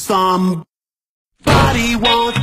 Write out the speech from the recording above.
Somebody wants.